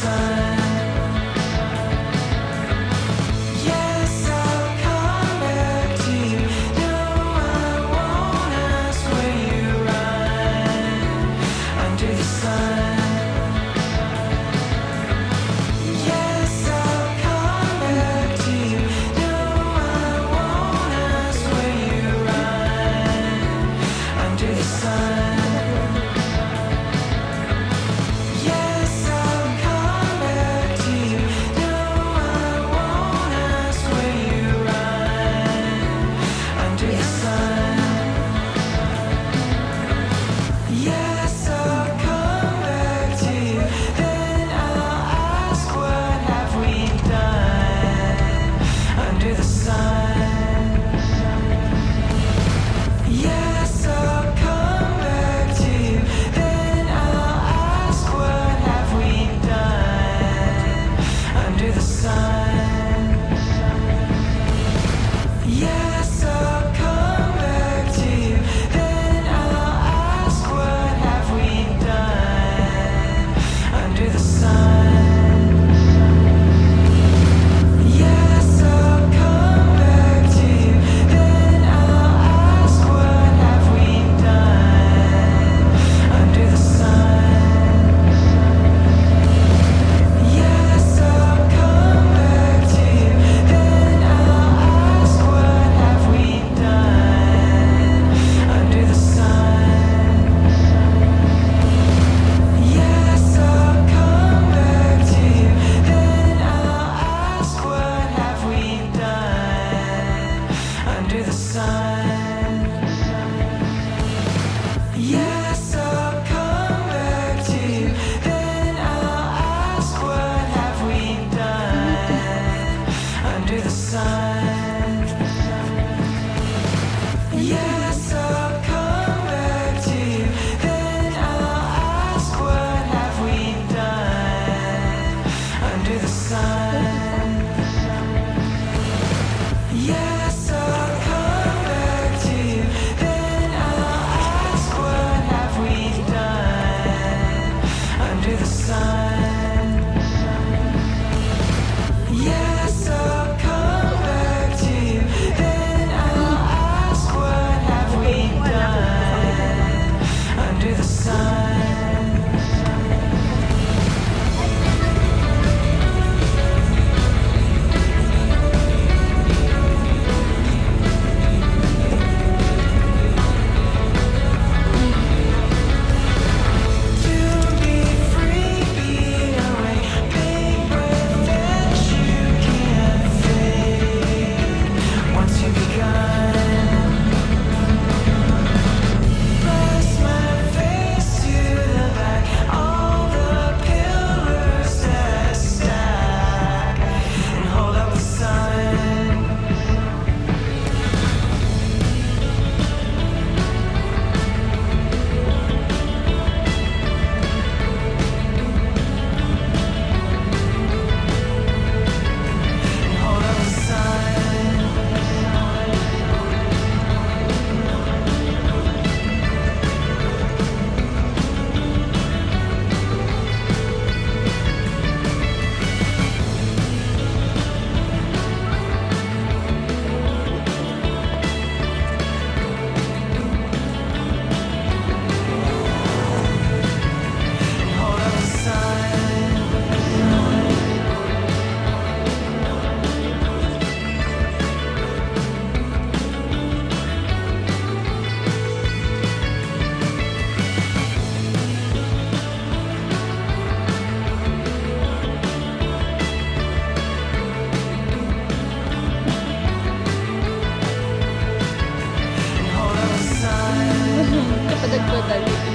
sun music with.